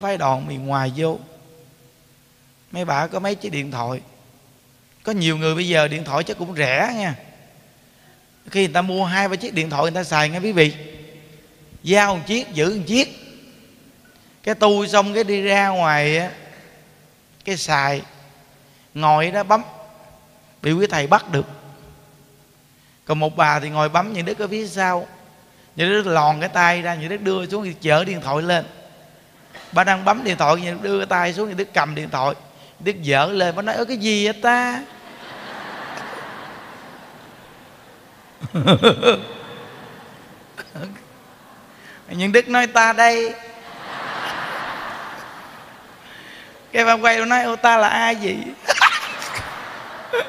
phái đoàn miền ngoài vô. Mấy bà có mấy chiếc điện thoại. Có nhiều người bây giờ điện thoại chắc cũng rẻ nha. Khi người ta mua hai, ba chiếc điện thoại người ta xài nghe quý vị. Giao một chiếc, giữ một chiếc. Cái tu xong cái đi ra ngoài á, cái xài. Ngồi đó bấm bị quý thầy bắt được. Còn một bà thì ngồi bấm, những đứa ở phía sau. Những đứa lòn cái tay ra, những đứa đưa xuống chở điện thoại lên bà đang bấm điện thoại như đưa tay xuống những đức cầm điện thoại. Đức dở lên bà nói, ơ, cái gì vậy ta? Nhưng đức nói, ta đây. Cái bà quay nói, ô, ta là ai vậy?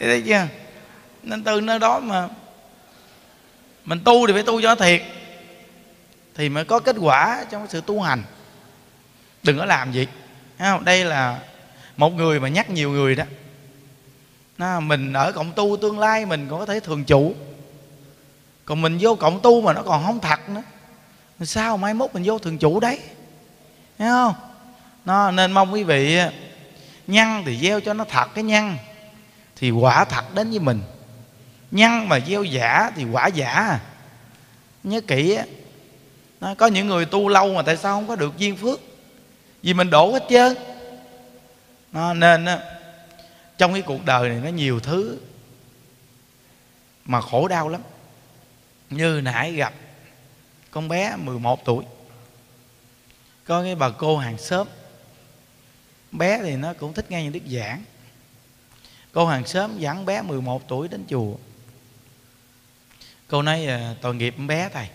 Thấy chưa? Nên từ nơi đó mà mình tu thì phải tu cho thiệt, thì mới có kết quả trong sự tu hành đừng có làm gì. Không? đây là một người mà nhắc nhiều người đó. Nó, mình ở cộng tu tương lai mình còn có thể thường trụ còn mình vô cộng tu mà nó còn không thật nữa. Sao mai mốt mình vô thường trụ đấy? Thấy không? Nó nên mong quý vị nhăn thì gieo cho nó thật cái nhăn thì quả thật đến với mình. Nhăn mà gieo giả thì quả giả. Nhớ kỹ nó có những người tu lâu mà tại sao không có được duyên phước? Vì mình đổ hết trơn. Nó nên á, trong cái cuộc đời này nó nhiều thứ, mà khổ đau lắm. Như nãy gặp con bé 11 tuổi. Có cái bà cô hàng xóm. Bé thì nó cũng thích nghe những đức giảng. Cô hàng xóm dẫn bé 11 tuổi đến chùa. Cô nói ờ, tội nghiệp bé thầy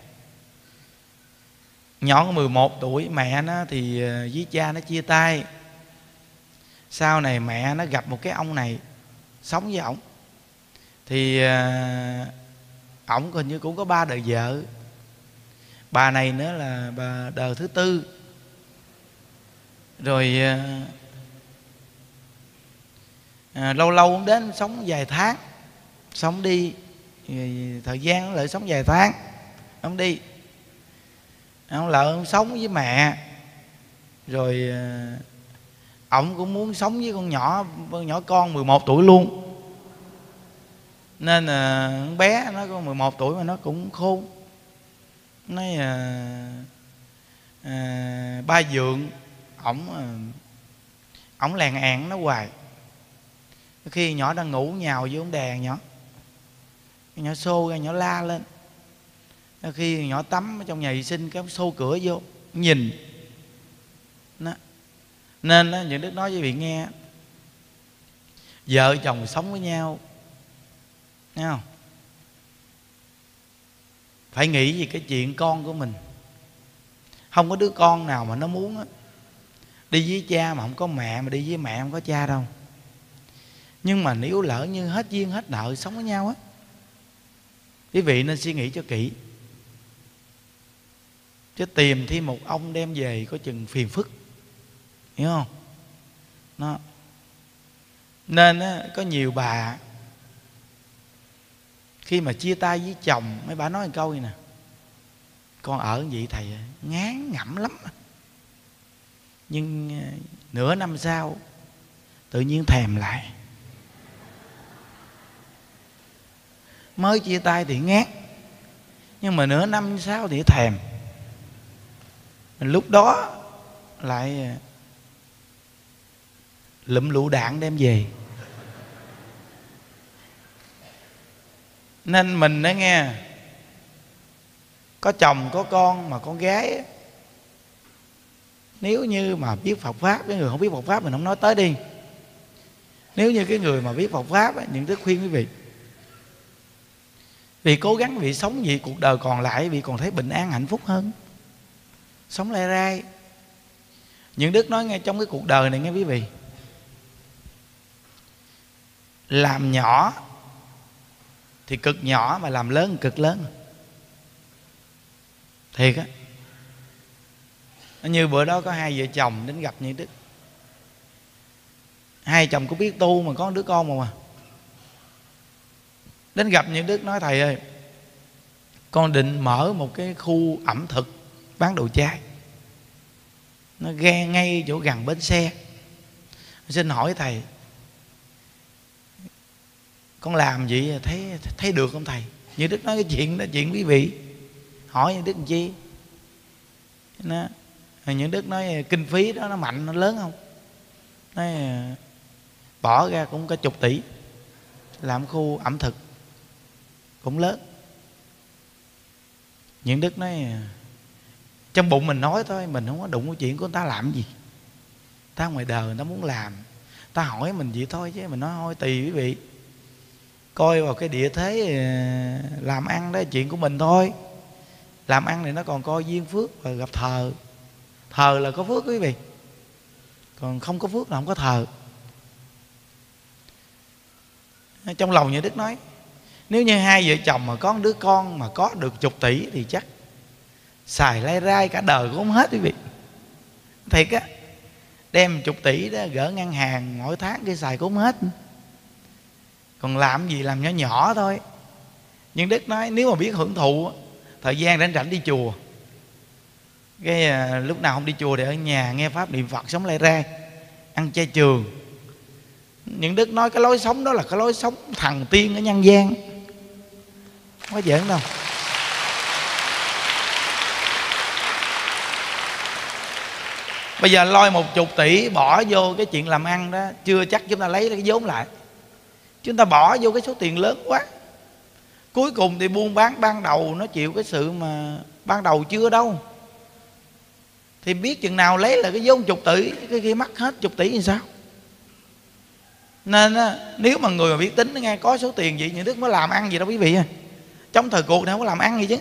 nhỏ 11 tuổi mẹ nó thì ờ, với cha nó chia tay. Sau này mẹ nó gặp một cái ông này sống với ổng. Thì ờ, ổng hình như cũng có ba đời vợ. Bà này nữa là bà đời thứ tư. Rồi à, lâu lâu cũng đến sống vài tháng sống đi. Thời gian lại sống vài tháng ông đi ông lỡ ông sống với mẹ. Rồi ờ, ổng cũng muốn sống với con nhỏ con nhỏ con 11 tuổi luôn. Nên à, con bé nó có 11 tuổi mà nó cũng khôn. Nói à, à, ba dượng ổng à, ổng lèn ạn nó hoài. Khi nhỏ đang ngủ nhào vô ống đèn nhỏ. Nhỏ xô ra nhỏ la lên khi nhỏ tắm ở trong nhà vệ sinh cái xô cửa vô nhìn. Đó. nên đó, những đức nói với vị nghe vợ chồng sống với nhau nghe không? Phải nghĩ về cái chuyện con của mình. Không có đứa con nào mà nó muốn á đi với cha mà không có mẹ mà đi với mẹ không có cha đâu. Nhưng mà nếu lỡ như hết duyên hết nợ sống với nhau á quý vị nên suy nghĩ cho kỹ chứ tìm thêm một ông đem về có chừng phiền phức. Hiểu không? Nó nên á, có nhiều bà khi mà chia tay với chồng mấy bà nói một câu này nè. Con ở vậy thầy ngán ngẩm lắm nhưng ờ, nửa năm sau tự nhiên thèm lại. Mới chia tay thì ngán. Nhưng mà nửa năm sau thì thèm lúc đó lại à, lụm lụ đạn đem về. Nên mình đó nghe, có chồng, có con mà con gái nếu như mà biết Phật pháp, cái người không biết Phật pháp mình không nói tới đi. Nếu như cái người mà biết Phật pháp những đức khuyên quý vị. Vì cố gắng vì sống gì cuộc đời còn lại, vì còn thấy bình an, hạnh phúc hơn sống lai rai. Những đức nói ngay trong cái cuộc đời này nghe quý vị. Làm nhỏ thì cực nhỏ mà làm lớn cực lớn. Thiệt á. Như bữa đó có hai vợ chồng đến gặp như đức. Hai chồng cũng biết tu mà có đứa con mà mà. Đến gặp những đức nói, thầy ơi, con định mở một cái khu ẩm thực bán đồ chai. Nó ghe ngay chỗ gần bến xe. Xin hỏi thầy, con làm vậy thấy thấy được không thầy? Như đức nói cái chuyện đó, chuyện quý vị. Hỏi như đức làm chi? Nó những đức nói kinh phí đó nó mạnh, nó lớn không? Nói bỏ ra cũng có chục tỷ. Làm khu ẩm thực cũng lớn. Những đức nói trong bụng mình nói thôi, mình không có đụng cái chuyện của người ta làm gì. Ta ngoài đời người ta muốn làm. Ta hỏi mình vậy thôi chứ, mình nói thôi tùy quý vị. Coi vào cái địa thế ờ, làm ăn đó là chuyện của mình thôi. Làm ăn thì nó còn coi duyên phước và gặp thờ. Thờ là có phước quý vị. Còn không có phước là không có thờ. Trong lòng như đức nói, nếu như hai vợ chồng mà có một đứa con mà có được chục tỷ thì chắc xài lai rai cả đời cũng không hết quý vị. Thiệt á đem chục tỷ đó gỡ ngân hàng mỗi tháng cái xài cũng hết. Còn làm gì làm nhỏ nhỏ thôi. Nhưng đức nói nếu mà biết hưởng thụ thời gian rảnh rảnh đi chùa. Cái à, lúc nào không đi chùa thì ở nhà nghe pháp niệm phật sống lai ra ăn chay trường. Những đức nói cái lối sống đó là cái lối sống thần tiên ở nhân gian. Không có giỡn đâu. Bây giờ lôi một chục tỷ bỏ vô cái chuyện làm ăn đó, chưa chắc chúng ta lấy cái vốn lại. Chúng ta bỏ vô cái số tiền lớn quá. Cuối cùng thì buôn bán, ban đầu nó chịu cái sự mà ban đầu chưa đâu. Thì biết chừng nào lấy là cái vốn chục tỷ, cái khi mất hết chục tỷ thì sao? Nên nếu mà người mà biết tính nghe có số tiền gì những đức mới làm ăn gì đâu quý vị trong thời cuộc này không có làm ăn gì chứ.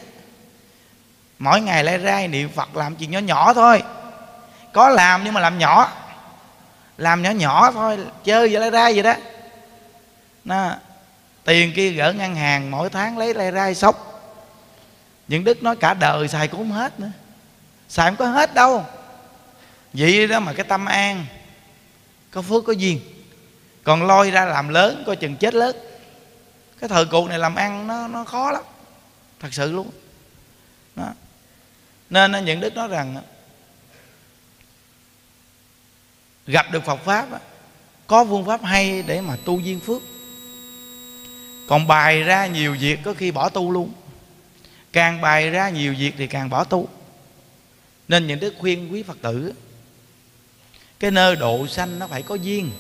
Mỗi ngày lai ra niệm phật làm chuyện nhỏ nhỏ thôi có làm nhưng mà làm nhỏ. Làm nhỏ nhỏ thôi, chơi vậy lai ra vậy đó. Nó, tiền kia gỡ ngân hàng, mỗi tháng lấy lai ra sốc. Những đức nói cả đời xài cũng không hết nữa. Xài không có hết đâu. Vậy đó mà cái tâm an, có phước có duyên. Còn lôi ra làm lớn, coi chừng chết lớn. Cái thời cuộc này làm ăn nó nó khó lắm. Thật sự luôn. Đó. nên những đức nói rằng gặp được Phật pháp có phương pháp hay để mà tu duyên phước. Còn bài ra nhiều việc có khi bỏ tu luôn. Càng bài ra nhiều việc thì càng bỏ tu. Nên những đức khuyên quý phật tử cái nơi độ sanh nó phải có duyên.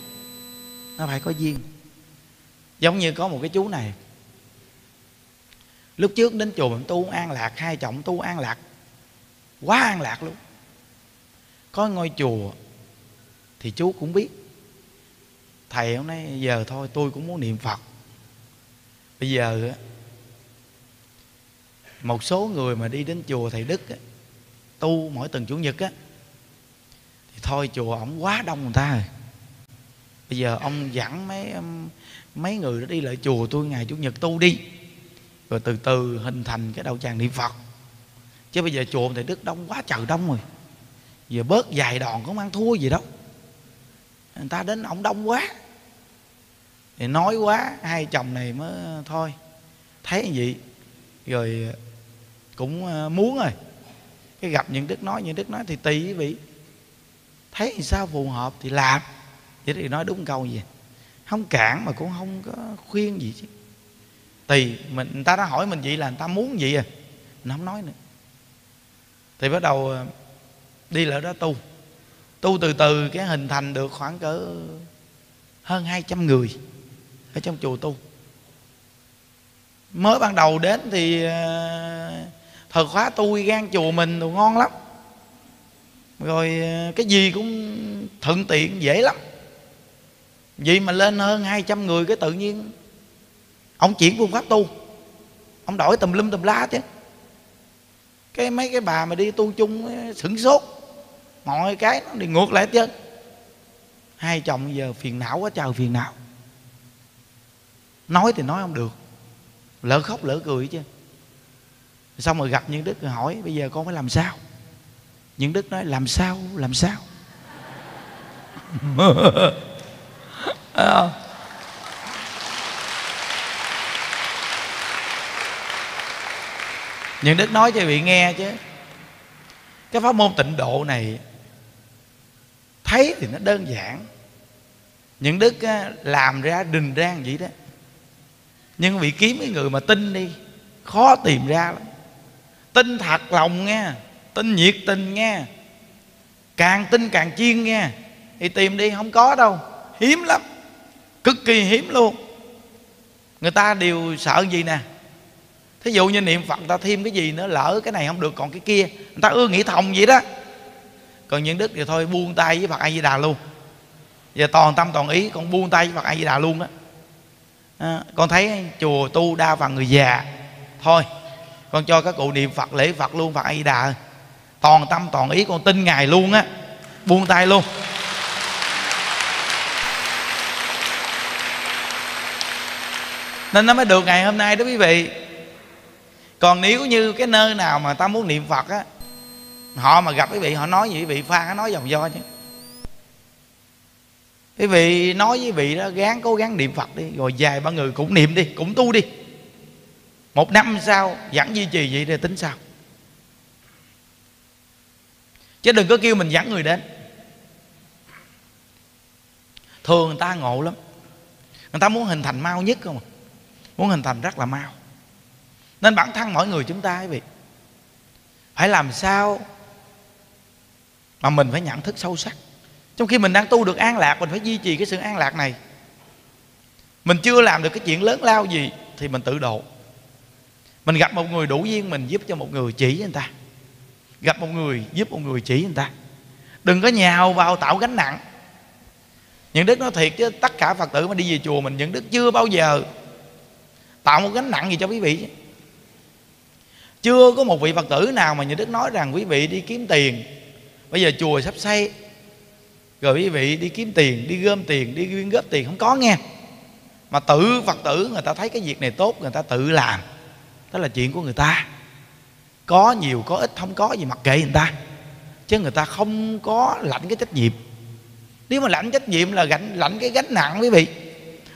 Nó phải có duyên. Giống như có một cái chú này. Lúc trước đến chùa mình tu an lạc, hai chồng tu an lạc. Quá an lạc luôn. Có ngôi chùa thì chú cũng biết. Thầy hôm nay giờ thôi, tôi cũng muốn niệm phật. Bây giờ một số người mà đi đến chùa thầy đức tu mỗi tuần chủ nhật á, thì thôi chùa ổng quá đông người ta rồi. Bây giờ ông dẫn mấy um, mấy người đó đi lại chùa, tôi ngày chủ nhật tu đi. Rồi từ từ hình thành cái đầu tràng niệm phật. Chứ bây giờ chùa thầy đức đông quá, trời đông rồi. Giờ bớt vài đòn cũng ăn thua gì đâu người ta đến ông đông quá. Thì nói quá, hai chồng này mới, thôi, thấy gì? Rồi, cũng ờ, muốn rồi. Cái gặp những đức nói, những đức nói thì tùy quý vị. Thấy thì sao phù hợp thì làm. Vậy thì nói đúng câu gì? Không cản mà cũng không có khuyên gì chứ. Tùy mình, người ta đã hỏi mình vậy là người ta muốn vậy à? Mình không nói nữa. Thì bắt đầu ờ, đi lại đó tu tu từ từ cái hình thành được khoảng cỡ hơn 200 người ở trong chùa tu. Mới ban đầu đến thì à, thời khóa tu gan chùa mình đồ ngon lắm. Rồi à, cái gì cũng thuận tiện, dễ lắm. Vì mà lên hơn 200 người cái tự nhiên ông chuyển phương pháp tu. Ông đổi tùm lum tùm lá chứ. Cái mấy cái bà mà đi tu chung sửng sốt mọi cái nó đi ngược lại chứ. Hai chồng giờ phiền não quá trời phiền não. Nói thì nói không được. Lỡ khóc, lỡ cười chứ. Xong rồi gặp những đức rồi hỏi, bây giờ con phải làm sao? Những đức nói, làm sao làm sao? Những đức nói cho vị nghe chứ. Cái pháp môn tịnh độ này thấy thì nó đơn giản. Những đức làm ra, đình rang vậy đó. Nhưng vị kiếm cái người mà tin đi, khó tìm ra lắm. Tin thật lòng nghe, tin nhiệt tình nghe. Càng tin càng chiên nghe, thì tìm đi, không có đâu. Hiếm lắm, cực kỳ hiếm luôn. Người ta đều sợ gì nè? Thí dụ như niệm phật ta thêm cái gì nữa, lỡ cái này không được, còn cái kia. Người ta ưa nghĩ thòng vậy đó còn những đức thì thôi buông tay với phật a di đà luôn. Giờ toàn tâm toàn ý con buông tay với phật a di đà luôn đó. À, con thấy chùa tu đa phần người già. Thôi con cho các cụ niệm phật lễ phật luôn phật a di đà. Toàn tâm toàn ý con tin ngài luôn á. Buông tay luôn. Nên nó mới được ngày hôm nay đó quý vị. Còn nếu như cái nơi nào mà ta muốn niệm phật á họ mà gặp quý vị, họ nói gì quý vị? Pha nói dòng do chứ. Quý vị nói với vị đó, gán, cố gắng niệm phật đi, rồi dài ba người cũng niệm đi, cũng tu đi. Một năm sau, vẫn duy trì vậy thì tính sao? Chứ đừng có kêu mình dẫn người đến. Thường người ta ngộ lắm. Người ta muốn hình thành mau nhất không à? muốn hình thành rất là mau. Nên bản thân mỗi người chúng ta quý vị, phải làm sao mà mình phải nhận thức sâu sắc. Trong khi mình đang tu được an lạc, mình phải duy trì cái sự an lạc này. Mình chưa làm được cái chuyện lớn lao gì thì mình tự độ. Mình gặp một người đủ duyên, mình giúp cho một người chỉ người ta. Gặp một người, giúp một người chỉ người ta. Đừng có nhào vào tạo gánh nặng. Những đức nói thiệt chứ, tất cả phật tử mà đi về chùa mình, những đức chưa bao giờ tạo một gánh nặng gì cho quý vị. Chưa có một vị phật tử nào mà những đức nói rằng quý vị đi kiếm tiền bây giờ chùa sắp xây. Rồi quý vị đi kiếm tiền, đi gom tiền, đi quyên góp tiền, không có nghe. Mà tự phật tử, người ta thấy cái việc này tốt, người ta tự làm. Đó là chuyện của người ta. Có nhiều, có ít, không có gì mặc kệ người ta. Chứ người ta không có lãnh cái trách nhiệm. Nếu mà lãnh trách nhiệm là gánh, lãnh cái gánh nặng quý vị,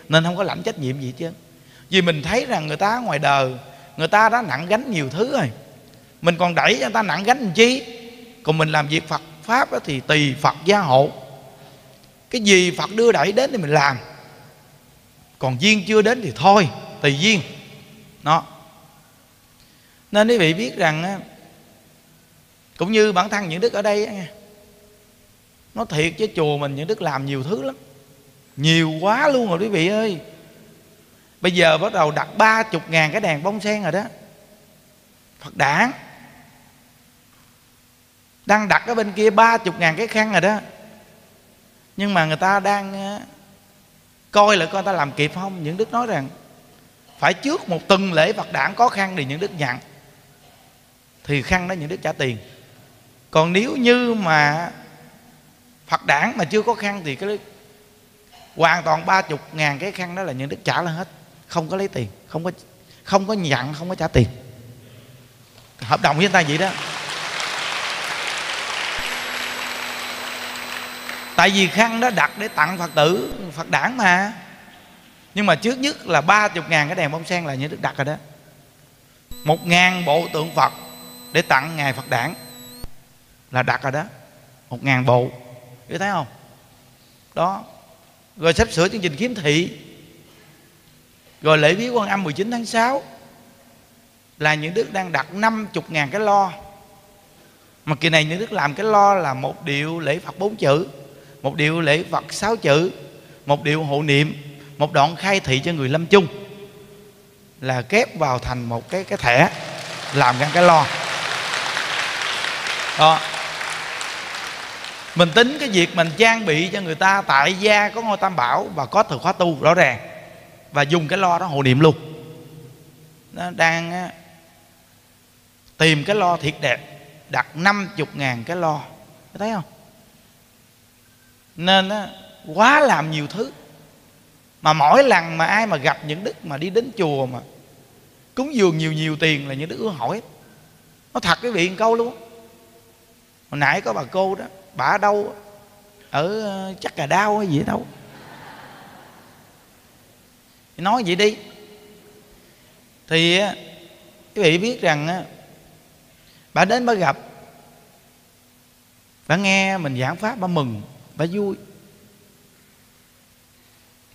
nên không có lãnh trách nhiệm gì chứ vì mình thấy rằng người ta ngoài đời, người ta đã nặng gánh nhiều thứ rồi. Mình còn đẩy cho người ta nặng gánh làm chi? Còn mình làm việc phật pháp thì tùy phật gia hộ. Cái gì phật đưa đẩy đến thì mình làm. Còn duyên chưa đến thì thôi tùy duyên. Nó nên quý vị biết rằng cũng như bản thân những đức ở đây nó thiệt chứ chùa mình những đức làm nhiều thứ lắm. Nhiều quá luôn rồi quý vị ơi. Bây giờ bắt đầu đặt ba chục ngàn cái đèn bông sen rồi đó. Phật đản đang đặt ở bên kia ba chục ngàn cái khăn rồi đó. Nhưng mà người ta đang ờ, coi là coi ta làm kịp không? Những đức nói rằng, phải trước một tuần lễ phật đản có khăn thì những đức nhận. Thì khăn đó những đức trả tiền. Còn nếu như mà phật đản mà chưa có khăn thì cái hoàn toàn ba chục ngàn cái khăn đó là những đức trả là hết. Không có lấy tiền, không có không có nhận, không có trả tiền. Hợp đồng với người ta vậy đó. Tại vì khăn đó đặt để tặng phật tử, phật đảng mà. Nhưng mà trước nhất là ba chục ngàn cái đèn bông sen là như đức đặt rồi đó. Một ngàn bộ tượng phật để tặng ngài phật đảng là đặt rồi đó. Một ngàn bộ. Biết thấy không? Đó. Rồi sắp sửa chương trình kiếm thị. Rồi lễ viếng quan âm 19 tháng 6 là những đức đang đặt 50 ngàn cái lo. Mà kỳ này những đức làm cái lo là một điệu lễ Phật bốn chữ một điệu lễ Phật sáu chữ, một điệu hộ niệm, một đoạn khai thị cho người lâm chung. Là kép vào thành một cái cái thẻ, làm ra cái lo. Đó. Mình tính cái việc mình trang bị cho người ta tại gia có ngôi tam bảo và có từ khóa tu, rõ ràng. Và dùng cái lo đó hộ niệm luôn. Nó đang tìm cái lo thiệt đẹp, đặt năm chục ngàn cái lo. Thấy không? Nên á, quá làm nhiều thứ. Mà mỗi lần mà ai mà gặp những đức mà đi đến chùa mà cúng dường nhiều nhiều tiền là những đức ưa hỏi. Nó thật cái vị câu luôn hồi nãy có bà cô đó bà ở đâu ở ờ, chắc cà đau hay gì đâu. Nói vậy đi. Thì quý vị biết rằng bà đến bà gặp bà nghe mình giảng pháp bà mừng bà vui.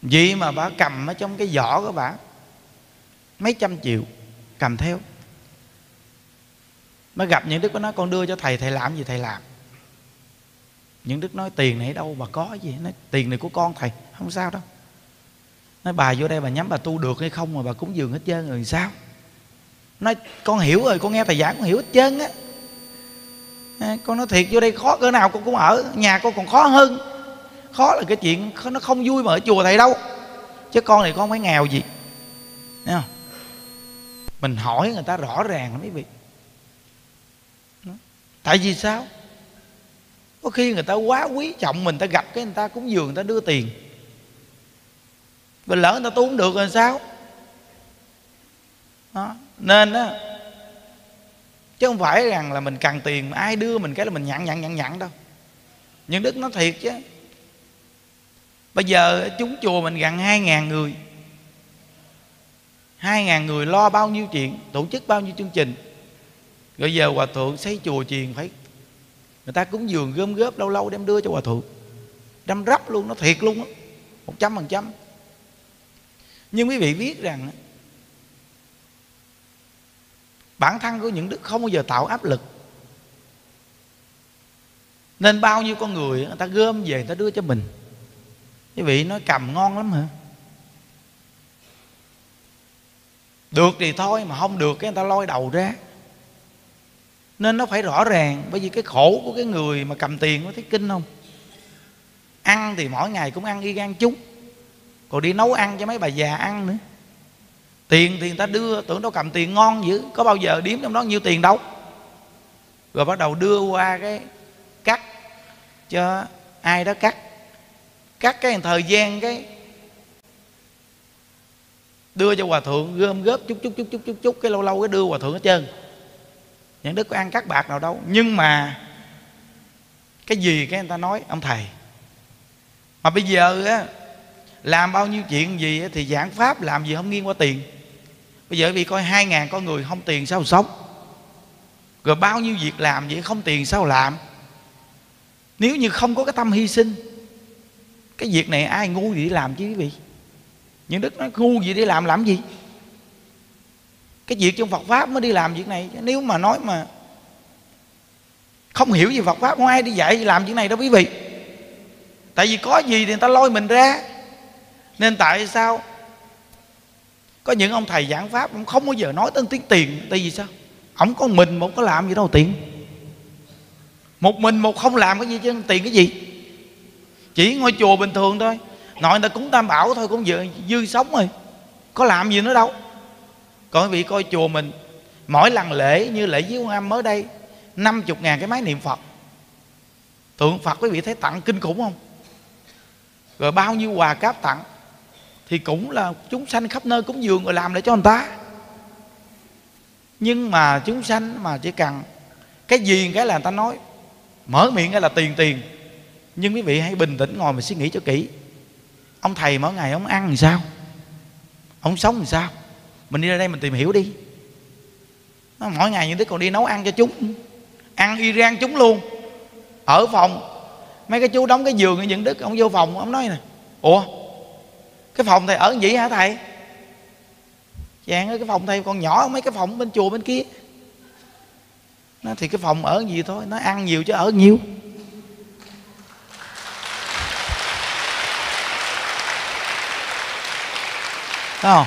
Vì mà bà cầm ở trong cái giỏ của bà, mấy trăm triệu, cầm theo. Mới gặp những đức có nói, con đưa cho thầy thầy làm gì thầy làm? Những đức nói, tiền này đâu bà có gì? Nói, tiền này của con thầy. Không sao đâu. Nói, bà vô đây bà nhắm bà tu được hay không mà bà cúng dường hết trơn rồi sao? Nói, con hiểu rồi, con nghe thầy giảng, con hiểu hết trơn á à, con nói thiệt vô đây khó cỡ nào con cũng ở nhà con còn khó hơn. Khó là cái chuyện nó không vui mà ở chùa thầy đâu. Chứ con này con phải nghèo gì. Thấy không? mình hỏi người ta rõ ràng mấy vị tại vì sao? Có khi người ta quá quý trọng mình ta gặp cái người ta cúng dường người ta đưa tiền. Và lỡ người ta tu không được rồi sao? Đó. nên đó chứ không phải rằng là mình cần tiền mà ai đưa mình cái là mình nhận nhận nhận nhận đâu. Nhưng đức nó thiệt chứ. Bây giờ chúng chùa mình gần hai ngàn người. hai ngàn người lo bao nhiêu chuyện, tổ chức bao nhiêu chương trình. Rồi giờ hòa thượng xây chùa chiền phải, người ta cúng dường gom góp lâu lâu đem đưa cho hòa thượng. Đâm rắp luôn, nó thiệt luôn á. Một trăm phần trăm. Nhưng quý vị biết rằng bản thân của những đức không bao giờ tạo áp lực. Nên bao nhiêu con người người ta gom về, người ta đưa cho mình. Quý vị nói cầm ngon lắm hả? Được thì thôi, mà không được cái người ta lôi đầu ra. Nên nó phải rõ ràng, bởi vì cái khổ của cái người mà cầm tiền có thấy kinh không? Ăn thì mỗi ngày cũng ăn y gan chúng. Còn đi nấu ăn cho mấy bà già ăn nữa tiền thì người ta đưa, tưởng đâu cầm tiền ngon dữ, có bao giờ điếm trong đó nhiêu tiền đâu. Rồi bắt đầu đưa qua cái cắt, cho ai đó cắt. Cắt cái thời gian cái, đưa cho hòa thượng, gom góp chút chút chút chút chút chút, cái lâu lâu cái đưa hòa thượng hết trơn. Những đức có ăn cắt bạc nào đâu. Nhưng mà, cái gì cái người ta nói, ông thầy, mà bây giờ á, làm bao nhiêu chuyện gì thì giảng pháp làm gì không nghiêng qua tiền bây giờ vì coi hai ngàn con người không tiền sao sống? Rồi bao nhiêu việc làm vậy không tiền sao làm? Nếu như không có cái tâm hy sinh, cái việc này ai ngu gì để làm chứ, quý vị? Những đức nói ngu gì để làm làm gì? Cái việc trong Phật pháp mới đi làm việc này. Nếu mà nói mà không hiểu gì Phật pháp, không ai đi dạy làm chuyện này đâu, quý vị. Tại vì có gì thì người ta lôi mình ra. Nên tại sao có những ông thầy giảng pháp ông không bao giờ nói tới tiếng tiền tại vì sao? Ông có mình một có làm gì đâu tiền. Một mình một không làm cái gì chứ tiền cái gì? Chỉ ngôi chùa bình thường thôi. Nội người ta cúng tam bảo thôi cũng dư, dư sống rồi. Có làm gì nữa đâu. Còn vị coi chùa mình mỗi lần lễ như lễ với âm mới đây 50 ngàn cái máy niệm Phật. Tượng Phật quý vị thấy tặng kinh khủng không? Rồi bao nhiêu quà cáp tặng. Thì cũng là chúng sanh khắp nơi cúng dường rồi làm để cho người ta. Nhưng mà chúng sanh mà chỉ cần Cái gì cái là người ta nói, Mở miệng cái là tiền tiền. Nhưng quý vị hãy bình tĩnh ngồi mà suy nghĩ cho kỹ. Ông thầy mỗi ngày ông ăn làm sao? Ông sống làm sao? Mình đi ra đây mình tìm hiểu đi. Mỗi ngày như thế còn đi nấu ăn cho chúng. Ăn Iran chúng luôn. Ở phòng, mấy cái chú đóng cái giường ở những đức, ông vô phòng, ông nói nè, ủa cái phòng thầy ở vậy hả thầy? Dạng ơi, cái phòng thầy còn nhỏ mấy cái phòng bên chùa bên kia. Nó thì cái phòng ở gì thôi, nó ăn nhiều chứ ở nhiều. Thấy không?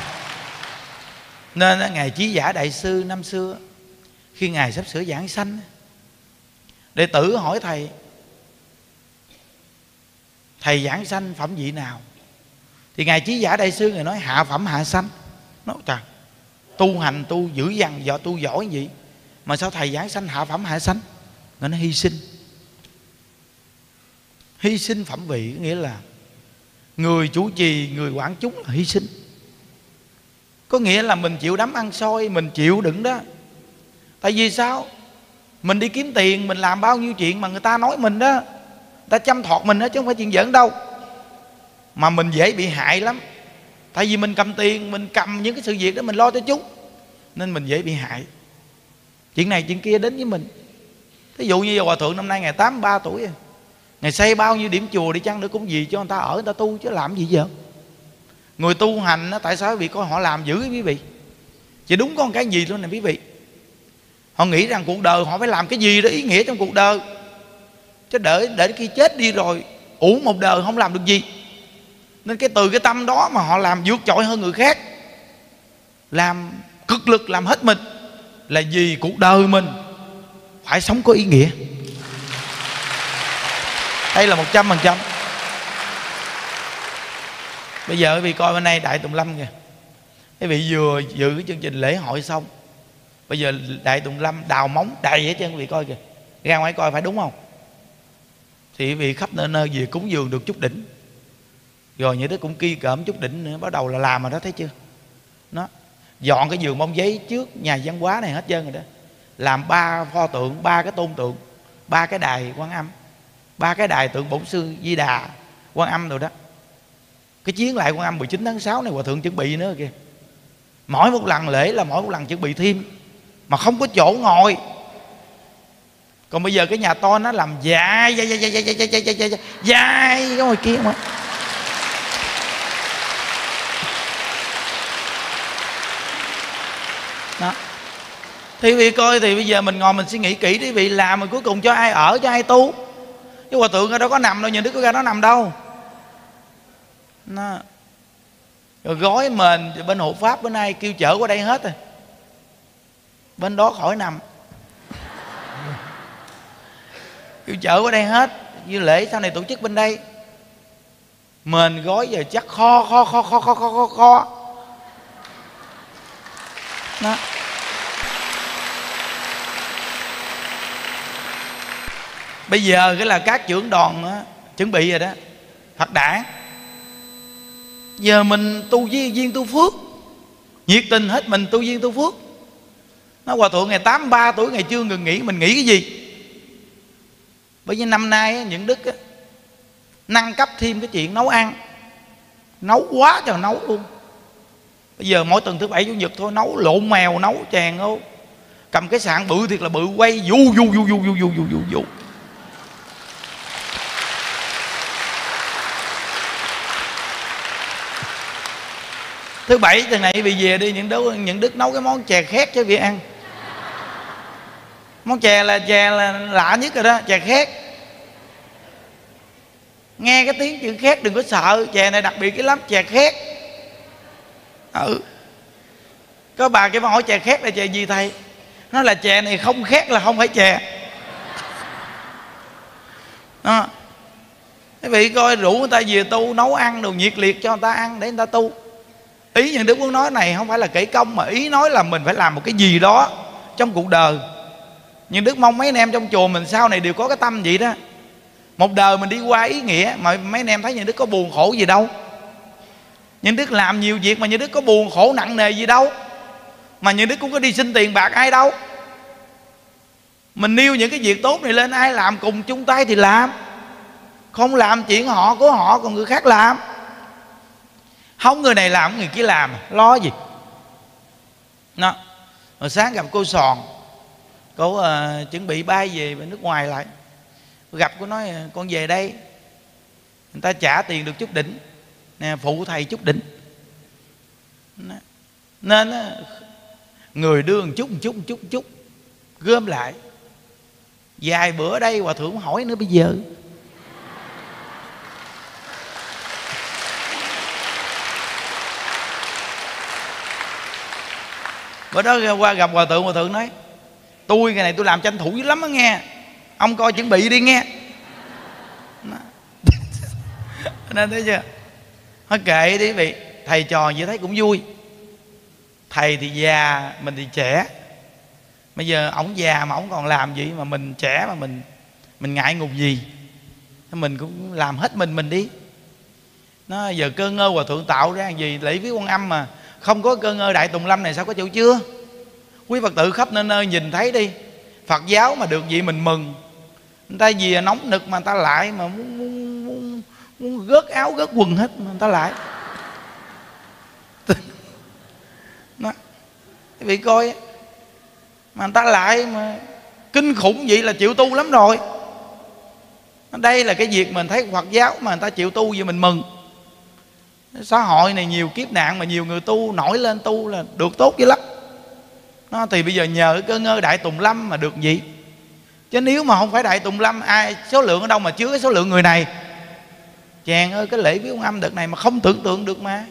Nên ngài trí giả đại sư năm xưa, khi ngài sắp sửa giảng sanh đệ tử hỏi thầy thầy giảng sanh phẩm vị nào? Thì ngài trí giả đại sư người nói, hạ phẩm, hạ sanh. Nó trời tu hành, tu dữ dằn vợ tu giỏi gì mà sao thầy giảng sanh hạ phẩm, hạ sanh? Người nói, hy sinh. Hy sinh phẩm vị nghĩa là người chủ trì, người quản chúng là hy sinh. Có nghĩa là mình chịu đấm ăn soi mình chịu đựng đó. Tại vì sao? Mình đi kiếm tiền, mình làm bao nhiêu chuyện mà người ta nói mình đó. Người ta chăm thọt mình đó, chứ không phải chuyện giỡn đâu mà mình dễ bị hại lắm. Tại vì mình cầm tiền, mình cầm những cái sự việc đó mình lo cho chúng. Nên mình dễ bị hại. Chuyện này, chuyện kia đến với mình. Thí dụ như hòa thượng năm nay ngày 83 tuổi rồi ngày xây bao nhiêu điểm chùa đi chăng nữa cũng gì cho người ta ở, người ta tu, chứ làm gì vậy người tu hành nó tại sao quý vị coi họ làm dữ quý vị? Chỉ đúng con cái gì luôn này quý vị. Họ nghĩ rằng cuộc đời họ phải làm cái gì đó ý nghĩa trong cuộc đời. Chứ để để khi chết đi rồi, ủ một đời không làm được gì nên cái từ cái tâm đó mà họ làm vượt trội hơn người khác, làm cực lực làm hết mình là vì cuộc đời mình phải sống có ý nghĩa. Đây là một trăm phần trăm. Bây giờ quý vị coi bên đây đại tùng lâm kìa. Quý vị vừa dự cái chương trình lễ hội xong, bây giờ đại tùng lâm đào móng đầy hết trơn, quý vị coi kìa. Ra ngoài coi phải đúng không? Thì quý vị khắp nơi nơi về cúng dường được chút đỉnh rồi những đứa cũng kia cỡm chút đỉnh nữa bắt đầu là làm rồi đó thấy chưa nó dọn cái giường bông giấy trước nhà văn hóa này hết trơn rồi đó làm ba pho tượng ba cái tôn tượng ba cái đài quan âm ba cái đài tượng bổn sư di đà quan âm rồi đó cái chiến lại quan âm 19 tháng 6 này hòa thượng chuẩn bị nữa kìa mỗi một lần lễ là mỗi một lần chuẩn bị thêm mà không có chỗ ngồi còn bây giờ cái nhà to nó làm dài dài dài dài dài dài dài dài dài dài dài cái ngoài kia mà đó. Thì vị coi thì bây giờ mình ngồi mình suy nghĩ kỹ đi vị làm mình cuối cùng cho ai ở, cho ai tu. Chứ hòa thượng ở đâu có nằm đâu nhìn đức có ra nó nằm đâu. Nó rồi gói mền bên hộ pháp bữa nay kêu chở qua đây hết rồi. Bên đó khỏi nằm. Kêu chở qua đây hết. Như lễ sau này tổ chức bên đây. Mền gói giờ chắc kho kho kho kho kho kho kho kho đó. Bây giờ cái là các trưởng đoàn đó, chuẩn bị rồi đó. Phật đản. Giờ mình tu viên viên tu phước. Nhiệt tình hết mình tu viên tu phước. Nó hòa thượng ngày 83 tuổi ngày chưa ngừng nghỉ mình nghĩ cái gì? Bởi vì năm nay những đức á, nâng cấp thêm cái chuyện nấu ăn. Nấu quá trời nấu luôn bây giờ mỗi tuần thứ bảy, chủ nhật thôi, nấu lộn mèo, nấu chèn ô cầm cái sạn bự thiệt là bự, quay vu vu vu vu vu vu vu vu vu thứ bảy, tuần này bị về đi, những đứa, những đức nấu cái món chè khét cho vị ăn. Món chè là chè là lạ nhất rồi đó, chè khét. Nghe cái tiếng chữ khét đừng có sợ, chè này đặc biệt cái lắm, chè khét ừ. Có bà cái hỏi chè khét là chè gì thầy? Nó là chè này không khét là không phải chè. Đó. Quý vị coi rủ người ta về tu, nấu ăn đồ nhiệt liệt cho người ta ăn để người ta tu. Ý những đức muốn nói này không phải là kể công, mà ý nói là mình phải làm một cái gì đó trong cuộc đời. Nhưng đức mong mấy anh em trong chùa mình sau này đều có cái tâm vậy đó. Một đời mình đi qua ý nghĩa, mà mấy anh em thấy những đức có buồn khổ gì đâu những đức làm nhiều việc mà những đức có buồn khổ nặng nề gì đâu. Mà những đức cũng có đi xin tiền bạc ai đâu. Mình nêu những cái việc tốt này lên ai làm cùng chung tay thì làm. Không làm chuyện họ của họ còn người khác làm. Không người này làm người kia làm. Lo gì? Nó rồi sáng gặp cô sòn. Cô uh, chuẩn bị bay về bên nước ngoài lại. Gặp cô nói con về đây. Người ta trả tiền được chút đỉnh nè, phụ thầy chút đỉnh. Nên người đưa một chút một chút một chút một chút, gom lại. Vài bữa đây hòa thượng hỏi nữa, bây giờ. Bữa đó qua gặp hòa thượng hòa thượng nói, tôi ngày này tôi làm tranh thủ dữ lắm á nghe. Ông coi chuẩn bị đi nghe. Nên thấy chưa? Thôi kệ đi vị thầy trò vậy thấy cũng vui. Thầy thì già mình thì trẻ. Bây giờ ổng già mà ổng còn làm gì mà mình trẻ mà mình mình ngại ngùng gì? Mình cũng làm hết mình mình đi. Nó giờ cơ ngơ hòa thượng tạo ra gì? Lễ với quan âm mà. Không có cơ ngơ đại tùng lâm này sao có chỗ chưa? Quý phật tử khắp nơi nơi nhìn thấy đi. Phật giáo mà được gì mình mừng. Người ta gì nóng nực mà người ta lại mà muốn, muốn, muốn, gớt áo gớt quần hết mà người ta lại. Nó quý vị coi mà người ta lại mà kinh khủng vậy là chịu tu lắm rồi. Đây là cái việc mình thấy Phật giáo mà người ta chịu tu vậy mình mừng. Xã hội này nhiều kiếp nạn mà nhiều người tu nổi lên tu là được tốt dữ lắm. Nó thì bây giờ nhờ cơ ngơ đại tùng lâm mà được gì chứ nếu mà không phải đại tùng lâm ai số lượng ở đâu mà chứa cái số lượng người này? Chàng ơi, cái lễ viếng ông âm đợt này mà không tưởng tượng được mà.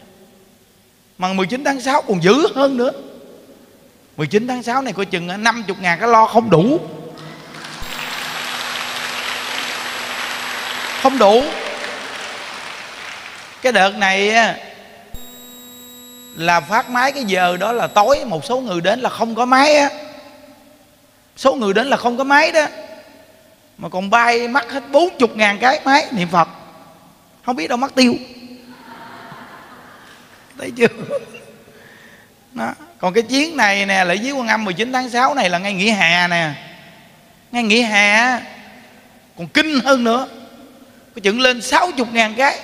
Mà 19 tháng 6 còn dữ hơn nữa. 19 tháng 6 này coi chừng 50 ngàn cái lo không đủ. Không đủ. Cái đợt này Là phát máy cái giờ đó là tối, Một số người đến là không có máy á. Số người đến là không có máy đó. Mà còn bay mất hết 40 ngàn cái máy niệm Phật. Không biết đâu mất tiêu. Thấy chưa? Đó. Còn cái chuyến này nè, Lễ dưới quan âm 19 tháng 6 này là ngay nghỉ hè nè. Ngay nghỉ hè Còn kinh hơn nữa. Có chừng lên 60 ngàn cái.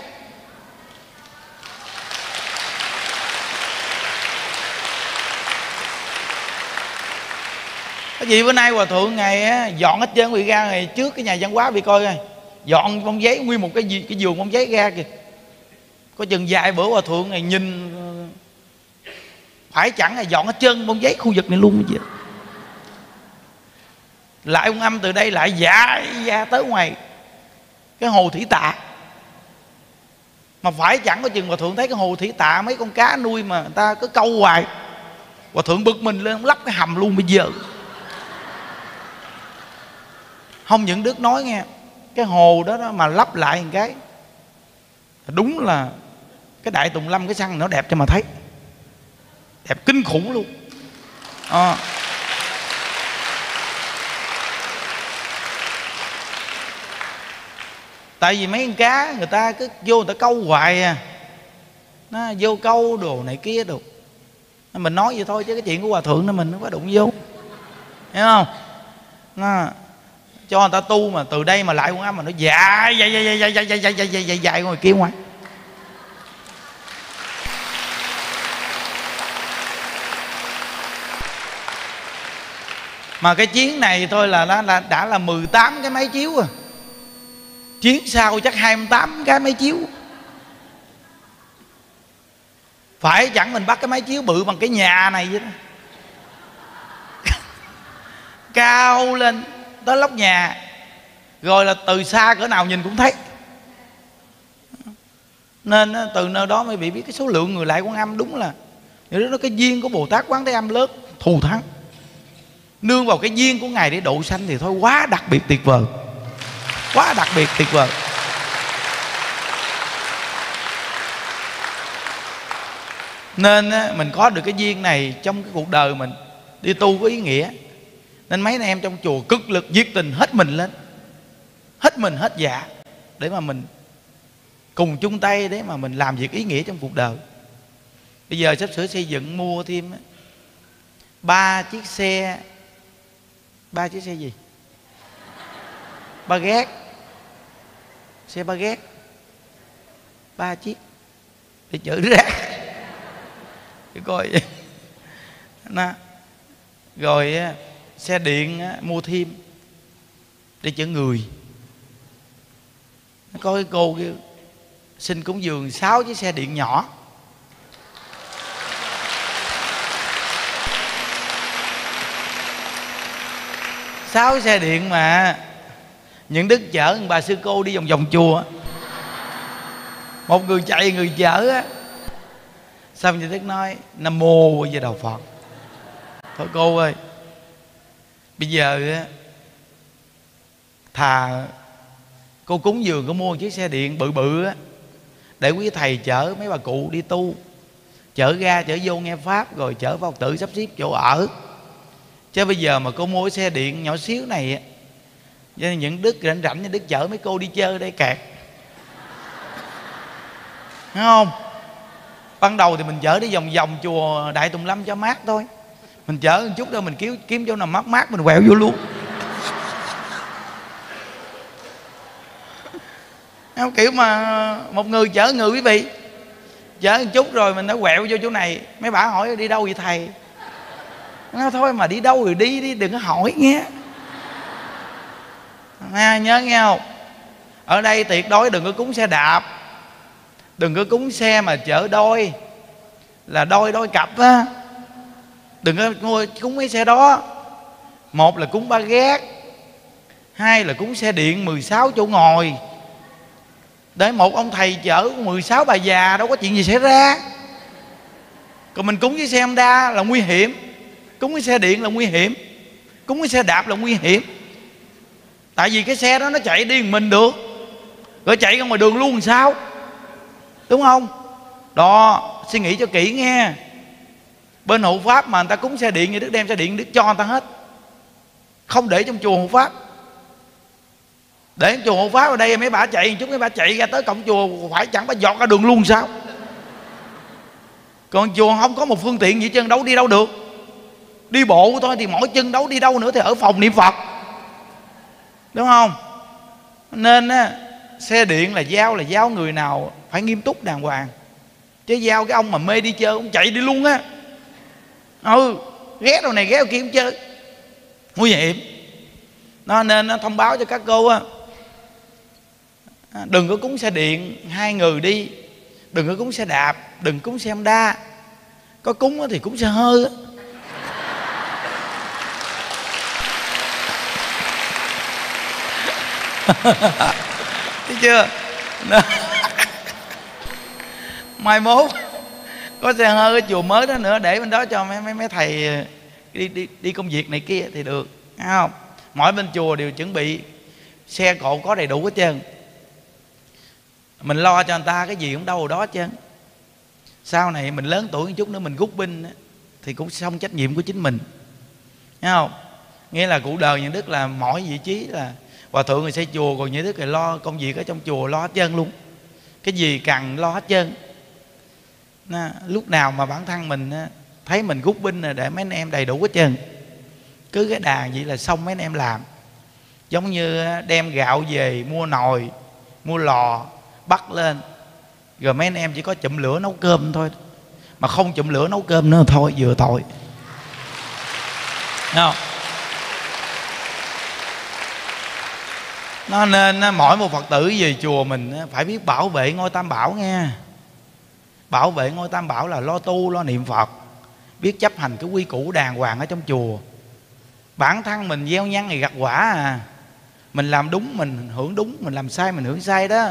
Cái gì bữa nay hòa thượng ngày dọn hết trơn bị ra ngày trước cái nhà văn hóa bị coi coi dọn bông giấy, nguyên một cái gì, cái giường bông giấy ra kìa. Có chừng dài bữa hòa thượng này nhìn, phải chẳng là dọn hết trơn bông giấy khu vực này luôn vậy lại ông âm từ đây lại dạ ra tới ngoài cái hồ thủy tạ. Mà phải chẳng có chừng hòa thượng thấy cái hồ thủy tạ mấy con cá nuôi mà người ta cứ câu hoài. Hòa thượng bực mình lên lắp cái hầm luôn bây giờ. Không những đức nói nghe cái hồ đó, đó mà lắp lại một cái. Đúng là cái đại tùng lâm cái xăng nó đẹp cho mà thấy. Đẹp kinh khủng luôn. À. tại vì mấy con cá người ta cứ vô người ta câu hoài à. Nó vô câu đồ này kia đồ. Mình nói vậy thôi chứ cái chuyện của hòa thượng nó mình nó có đụng vô. Hiểu không? Nó cho người ta tu mà từ đây mà lại quan âm mà nó dài dài dài dài dài dài dài dài dài dài dài dài ngoài kia ngoài mà cái chiến này thôi là nó là đã là 18 cái máy chiếu rồi chiến sau chắc 28 cái máy chiếu phải chẳng mình bắt cái máy chiếu bự bằng cái nhà này vậy đó cao lên tới lóc nhà. Rồi là từ xa cỡ nào nhìn cũng thấy. Nên từ nơi đó mới bị biết cái số lượng người lại quan âm đúng là nếu đó, cái duyên của bồ tát quán thế âm lớn thù thắng. Nương vào cái duyên của ngài để độ sanh thì thôi, quá đặc biệt tuyệt vời. Quá đặc biệt tuyệt vời. Nên mình có được cái duyên này trong cái cuộc đời mình, đi tu có ý nghĩa nên mấy anh em trong chùa cực lực nhiệt tình hết mình lên. Hết mình, hết dạ. Để mà mình cùng chung tay để mà mình làm việc ý nghĩa trong cuộc đời. Bây giờ sắp sửa xây dựng mua thêm ba chiếc xe. Ba chiếc xe gì? Ba ghét xe ba ghét ba chiếc. Để chở rác để coi. Nó rồi xe điện á, mua thêm để chở người. Nó có cái cô kêu xin cúng dường sáu chiếc xe điện nhỏ. Sáu xe điện mà những đức chở bà sư cô đi vòng vòng chùa. Một người chạy người chở á. Xong như đức nói nam mô với đầu phật. Thôi cô ơi bây giờ thà cô cúng dường, cô mua chiếc xe điện bự bự á, để quý thầy chở mấy bà cụ đi tu, chở ra chở vô nghe pháp, rồi chở vào tự sắp xếp chỗ ở. Chứ bây giờ mà cô mua cái xe điện nhỏ xíu này á những đức rảnh rảnh như đức chở mấy cô đi chơi đây kẹt. Thấy không? Ban đầu thì mình chở đi vòng vòng chùa đại tùng lâm cho mát thôi mình chở một chút đâu mình kiếm kiếm chỗ nào mát mát mình quẹo vô luôn. Không kiểu mà một người chở người quý vị. Chở một chút rồi mình đã quẹo vô chỗ này. Mấy bà hỏi đi đâu vậy thầy? Nó thôi mà đi đâu rồi đi đi đừng có hỏi nghe à, nhớ nghe không? Ở đây tuyệt đối đừng có cúng xe đạp. Đừng có cúng xe mà chở đôi. Là đôi đôi cặp á đừng có ngồi cúng mấy xe đó. Một là cúng ba gác, hai là cúng xe điện 16 chỗ ngồi. Để một ông thầy chở 16 bà già, đâu có chuyện gì xảy ra. Còn mình cúng với xe Honda là nguy hiểm. Cúng với xe điện là nguy hiểm. Cúng với xe đạp là nguy hiểm. Tại vì cái xe đó nó chạy đi mình được. Rồi chạy ra ngoài đường luôn làm sao? Đúng không? Đó, suy nghĩ cho kỹ nghe bên hộ pháp mà người ta cúng xe điện như đức đem xe điện đức cho người ta hết. Không để trong chùa hộ pháp. Để chùa hộ pháp ở đây mấy bà chạy chút, mấy bà chạy ra tới cổng chùa, phải chẳng bà giọt ra đường luôn sao? Còn chùa không có một phương tiện gì chân đâu đi đâu được. Đi bộ thôi thì mỗi chân đấu đi đâu nữa thì ở phòng niệm phật. Đúng không? Nên á, xe điện là giao là giao người nào phải nghiêm túc đàng hoàng. Chứ giao cái ông mà mê đi chơi, ông chạy đi luôn á ừ ghé đâu này, ghé đâu kia không chơi. Nguy hiểm. Nó nên, nó thông báo cho các cô á. À, đừng có cúng xe điện, hai người đi. Đừng có cúng xe đạp, đừng cúng xe đa có cúng thì cúng xe hơi thấy chưa? Mai mốt có xe hơi ở chùa mới đó nữa, để bên đó cho mấy mấy mấy thầy ờ, đi đi đi công việc này kia thì được Thấy không? Mỗi bên chùa đều chuẩn bị xe cộ có đầy đủ hết trơn. Mình lo cho người ta cái gì cũng đâu đó chứ sau này mình lớn tuổi một chút nữa, mình rút binh thì cũng xong trách nhiệm của chính mình. Thấy không? Nghĩa là cuộc đời những đức là mỗi vị trí là hòa thượng người xây chùa, còn những đức thì lo công việc ở trong chùa lo hết trơn luôn. Cái gì cần lo hết trơn lúc nào mà bản thân mình thấy mình rút binh là để mấy anh em đầy đủ hết trơn. Cứ cái đà vậy là xong mấy anh em làm. Giống như đem gạo về, mua nồi, mua lò, bắt lên. Rồi mấy anh em chỉ có chụm lửa nấu cơm thôi. Mà không chụm lửa nấu cơm nữa thôi, vừa tội. Không? Nó nên mỗi một phật tử về chùa mình phải biết bảo vệ ngôi tam bảo nghe bảo vệ ngôi tam bảo là lo tu, lo niệm phật, biết chấp hành cái quy củ đàng hoàng ở trong chùa. Bản thân mình gieo nhân thì gặt quả à. Mình làm đúng, mình hưởng đúng, mình làm sai, mình hưởng sai đó.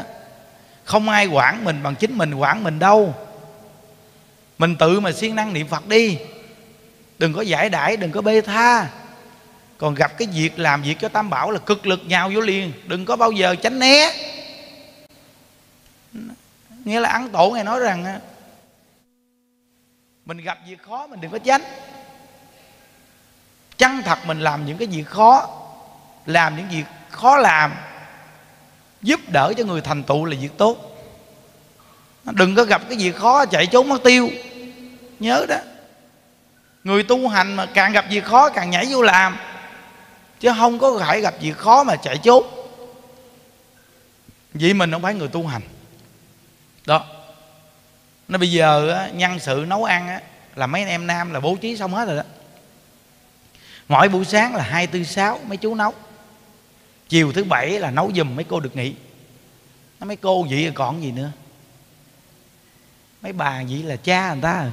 Không ai quản mình bằng chính mình, quản mình đâu. Mình tự mà siêng năng niệm phật đi. Đừng có giải đãi, đừng có bê tha. Còn gặp cái việc làm việc cho tam bảo là cực lực nhào vô liền. Đừng có bao giờ tránh né. Nghĩa là ấn tổ ngài nói rằng mình gặp việc khó, mình đừng có tránh. Chăng thật mình làm những cái việc khó, làm những việc khó làm, giúp đỡ cho người thành tựu là việc tốt. Đừng có gặp cái việc khó chạy trốn mất tiêu. Nhớ đó. Người tu hành mà càng gặp việc khó, càng nhảy vô làm. Chứ không có phải gặp việc khó mà chạy trốn. Vì mình không phải người tu hành. Đó nó bây giờ nhân sự nấu ăn á, là mấy anh em nam là bố trí xong hết rồi đó. Mỗi buổi sáng là hai tư sáu mấy chú nấu. Chiều thứ bảy là nấu giùm mấy cô được nghỉ. Nó mấy cô vậy còn gì nữa? Mấy bà vậy là cha người ta à.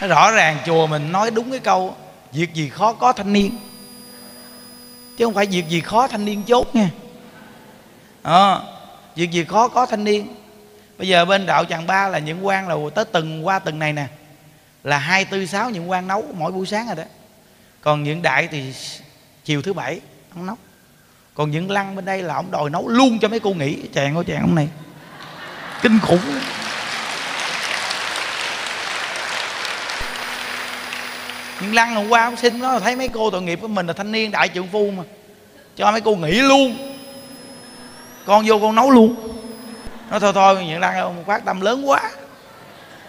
nó rõ ràng chùa mình nói đúng cái câu việc gì khó có thanh niên chứ không phải việc gì khó thanh niên chốt nha. À, việc gì khó có thanh niên. Bây giờ bên đạo tràng ba là những quan là tới từng qua từng này nè. Là hai tư sáu những quan nấu mỗi buổi sáng rồi đó. Còn những đại thì chiều thứ bảy ông nấu. Còn những lăng bên đây là ông đòi nấu luôn cho mấy cô nghỉ. Chàng ơi chàng ông này. Kinh khủng Nhưng lăng hôm qua ông xin nó thấy mấy cô tội nghiệp của mình là thanh niên đại trượng phu mà. Cho mấy cô nghỉ luôn. Con vô con nấu luôn. Nó thôi thôi những lăng ông phát tâm lớn quá.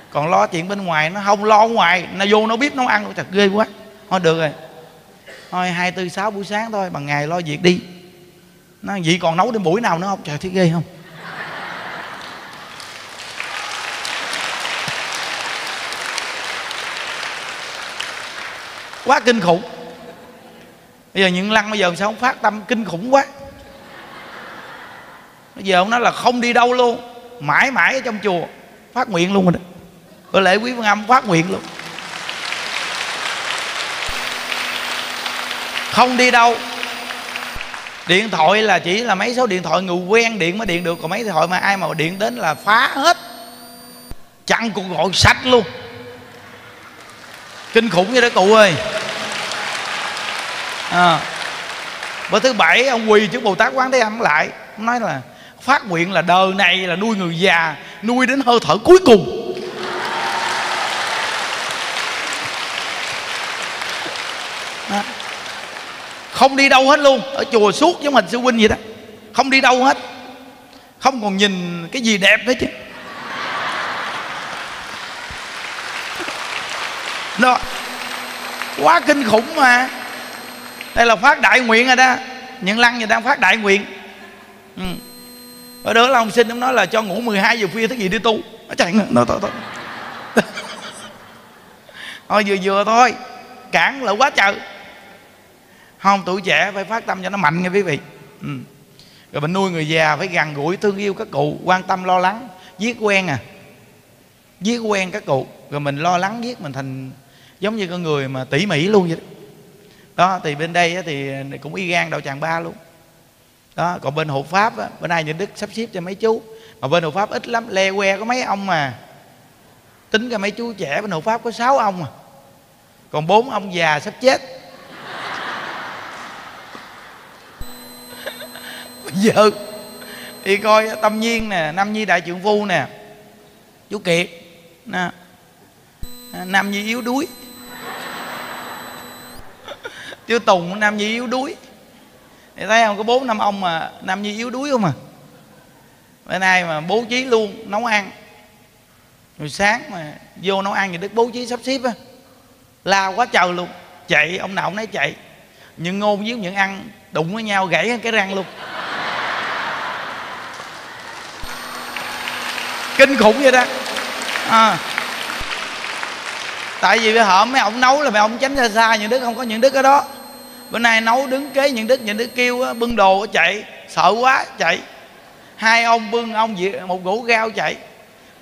Còn lo chuyện bên ngoài, nó không lo ngoài. Nó vô, nó biết nấu ăn thật ghê quá. Thôi, được rồi. Thôi, hai, tư, sáu buổi sáng thôi, bằng ngày lo việc đi. Nó vậy còn nấu đến buổi nào nữa không? Trời, thấy ghê không? Quá kinh khủng. Bây giờ những lăng bây giờ sao không phát tâm kinh khủng quá? Bây giờ ông nói là không đi đâu luôn, mãi mãi ở trong chùa, phát nguyện luôn rồi đó. Rồi lễ quý văn âm phát nguyện luôn. Không đi đâu. Điện thoại là chỉ là mấy số điện thoại người quen điện mới điện được, còn mấy điện thoại mà ai mà điện đến là phá hết. Chặn cuộc gọi sạch luôn kinh khủng vậy đó cụ ơi à. bữa thứ bảy ông quỳ trước bồ tát quán thế âm lại, ông nói là phát nguyện là đời này là nuôi người già, nuôi đến hơi thở cuối cùng à. không đi đâu hết luôn, ở chùa suốt giống hình sư huynh vậy đó không đi đâu hết không còn nhìn cái gì đẹp hết chứ đó. Quá kinh khủng mà. Đây là phát đại nguyện rồi đó. Những lăng gì đang phát đại nguyện. Ừ. ở đó là ông sinh ông nói là cho ngủ 12 giờ khuya thức gì đi tu. Nó chạy nó thôi thôi thôi vừa vừa thôi. Cản là quá trời. Không tuổi trẻ phải phát tâm cho nó mạnh nha quý vị. Ừ. rồi mình nuôi người già phải gần gũi thương yêu các cụ quan tâm lo lắng giết quen à giết quen các cụ rồi mình lo lắng giết mình thành giống như con người mà tỉ mỉ luôn vậy đó, đó thì bên đây thì cũng y gan đạo tràng ba luôn. Đó còn bên hộ pháp á, bên này những đức sắp xếp cho mấy chú. Mà bên hộ pháp ít lắm le que có mấy ông mà tính ra mấy chú trẻ bên hộ pháp có sáu ông à. Còn bốn ông già sắp chết. Bây giờ thì coi tâm nhiên nè nam nhi đại trượng phu nè chú kiệt nè. Nam nhi yếu đuối. Chứ tùng, nam nhi yếu đuối. Thì thấy không? Có bốn năm ông mà nam nhi yếu đuối không à? Bữa nay mà bố trí luôn nấu ăn. Rồi sáng mà vô nấu ăn thì đức bố trí sắp xếp á. La quá trời luôn. Chạy, ông nào ông nấy chạy. Những ngôn với những ăn đụng với nhau gãy cái răng luôn. Kinh khủng vậy đó à. tại vì bây họ mấy ông nấu là mấy ông tránh ra xa, những đức không có những đức ở đó. Bữa nay nấu đứng kế những đức những đức kêu bưng đồ chạy. Sợ quá, chạy. Hai ông bưng ông một gỗ gao, chạy.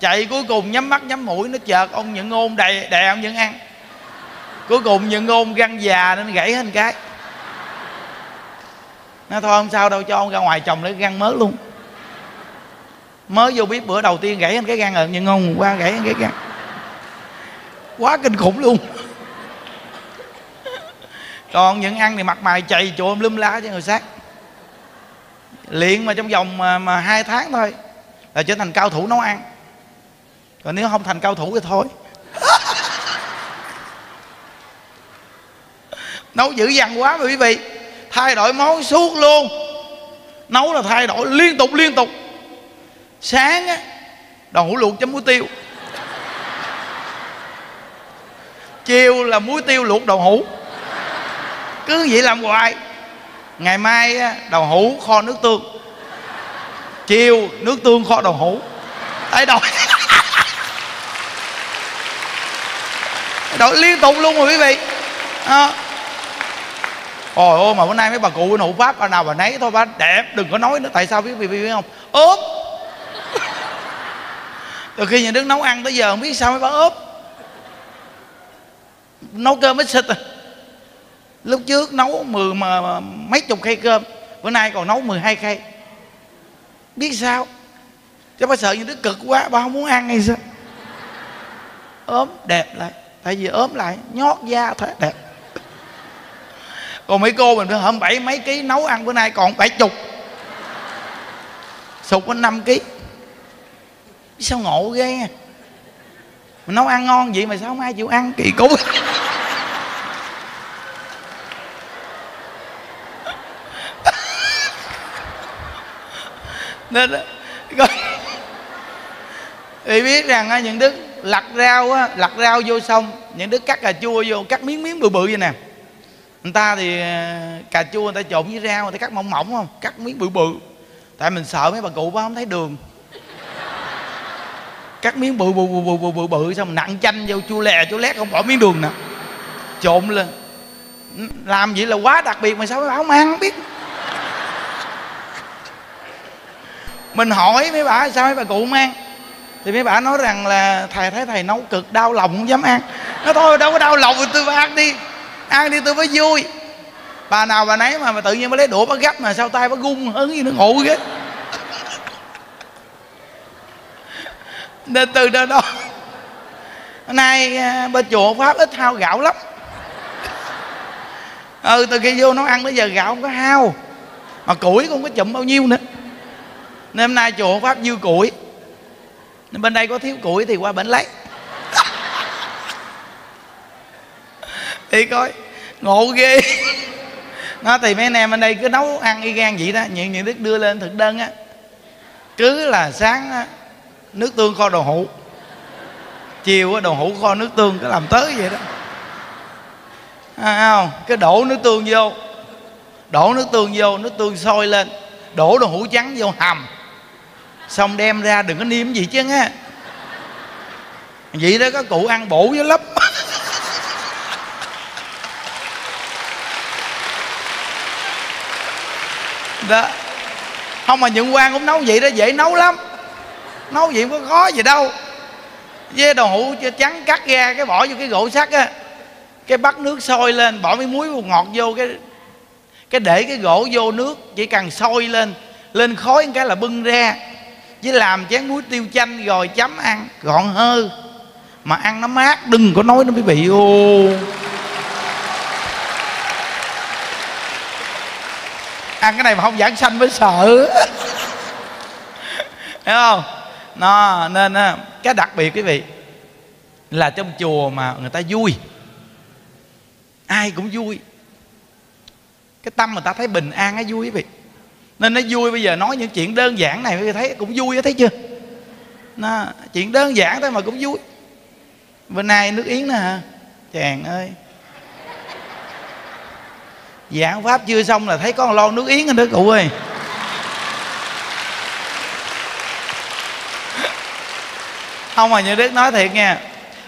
Chạy cuối cùng nhắm mắt nhắm mũi, nó chợt ông những ngôn đầy đè ông vẫn ăn. Cuối cùng những ngôn găng già nên gãy hết cái. Nó thôi, không sao đâu, cho ông ra ngoài chồng lấy găng mới luôn mới vô biết bữa đầu tiên gãy anh cái gan rồi nhưng không qua gãy anh cái gan. Quá kinh khủng luôn. Còn những ăn thì mặt mày chày trộn lum lá cho người sát luyện mà trong vòng mà, mà hai tháng thôi là trở thành cao thủ nấu ăn. Còn nếu không thành cao thủ thì thôi. Nấu dữ dằn quá mà quý vị. Thay đổi món suốt luôn. Nấu là thay đổi liên tục liên tục sáng á đòn hủ luộc chấm muối tiêu. Chiều là muối tiêu luộc đậu hũ cứ vậy làm hoài. Ngày mai á, đậu hũ kho nước tương. Chiều nước tương kho đậu hũ thay đổi đổi liên tục luôn rồi quý vị. À. Ôi ôi mà bữa nay mấy bà cụ bên hộ pháp bà nào bà nấy thôi bà đẹp đừng có nói nữa. Tại sao quý vị biết không? Ướp rồi khi nhà nước nấu ăn tới giờ không biết sao mới bán ốp, nấu cơm ít xịt à. Lúc trước nấu mười mà mấy chục khay cơm, bữa nay còn nấu 12 khay. Biết sao? Chứ bà sợ như đứa cực quá, bà không muốn ăn hay sao? Ốm đẹp lại. Tại vì ốm lại, nhót da thế đẹp. Còn mấy cô mình hôm bảy mấy ký nấu ăn, bữa nay còn bảy chục. Sụt có năm ký sao ngộ ghê? Mình nấu ăn ngon vậy mà sao không ai chịu ăn? Kỳ cú. Nên thì biết rằng á, những đứa lặt rau á, lặt rau vô xong những đứa cắt cà chua vô cắt miếng miếng bự bự vậy nè. Người ta thì à, cà chua người ta trộn với rau người ta cắt mỏng mỏng không? Cắt miếng bự bự. Tại mình sợ mấy bà cụ quá không thấy đường cắt miếng bự bự bự bự bự bự, bự xong nặng chanh vô chua lè chua lét không bỏ miếng đường nè. Trộn lên. Làm vậy là quá đặc biệt mà sao mấy bà không ăn biết. Mình hỏi mấy bà sao mấy bà cụ không ăn? Thì mấy bà nói rằng là thầy thấy thầy nấu cực đau lòng không dám ăn. Nó thôi đâu có đau lòng thì tôi phải ăn đi. Ăn đi tôi mới vui. Bà nào bà nấy mà, mà tự nhiên mới lấy đũa bắt gấp mà sao tay bắt gung hứng gì nó ngủ ghê. Nên từ đó đó nay à, bên chùa pháp ít hao gạo lắm. Ừ từ khi vô nó ăn bây giờ gạo không có hao mà củi cũng không có chụm bao nhiêu nữa. Nên hôm nay chùa pháp dư củi nên bên đây có thiếu củi thì qua bển lấy. Thì coi ngộ ghê. Nó thì mấy anh em bên đây cứ nấu ăn y gan vậy đó những những đức đưa lên thực đơn á. Cứ là sáng á, nước tương kho đậu hũ. Chiều á, hũ kho nước tương cứ làm tới vậy đó. À, không? Cái đổ nước tương vô. Đổ nước tương vô nước tương sôi lên. Đổ đậu hũ trắng vô hầm. Xong đem ra đừng có niêm gì chứ á vậy đó có cụ ăn bổ với lấp. Đó. Không mà những quan cũng nấu vậy đó dễ nấu lắm nấu gì cũng có khó gì đâu. Với đậu hũ trắng cắt ra, cái bỏ vô cái gỗ sắt á, cái bắt nước sôi lên, bỏ mấy muối bột ngọt vô, cái cái để cái gỗ vô nước, chỉ cần sôi lên lên khói cái là bưng ra. Với làm chén muối tiêu chanh rồi chấm ăn, gọn hơ. Mà ăn nó mát, đừng có nói nó mới bị ô. Ăn cái này mà không giảng sanh mới sợ. Hiểu không? Nó nên cái đặc biệt quý vị, là trong chùa mà người ta vui. Ai cũng vui. Cái tâm người ta thấy bình an, nó vui quý vị. Nên nó vui bây giờ nói những chuyện đơn giản này, quý vị thấy cũng vui thấy chưa? Nó, chuyện đơn giản thôi mà cũng vui. Bữa nay nước yến nè hả? Chàng ơi. Giảng pháp chưa xong là thấy có một lon nước yến rồi đó cụ ơi. Không mà như đức nói thiệt nha.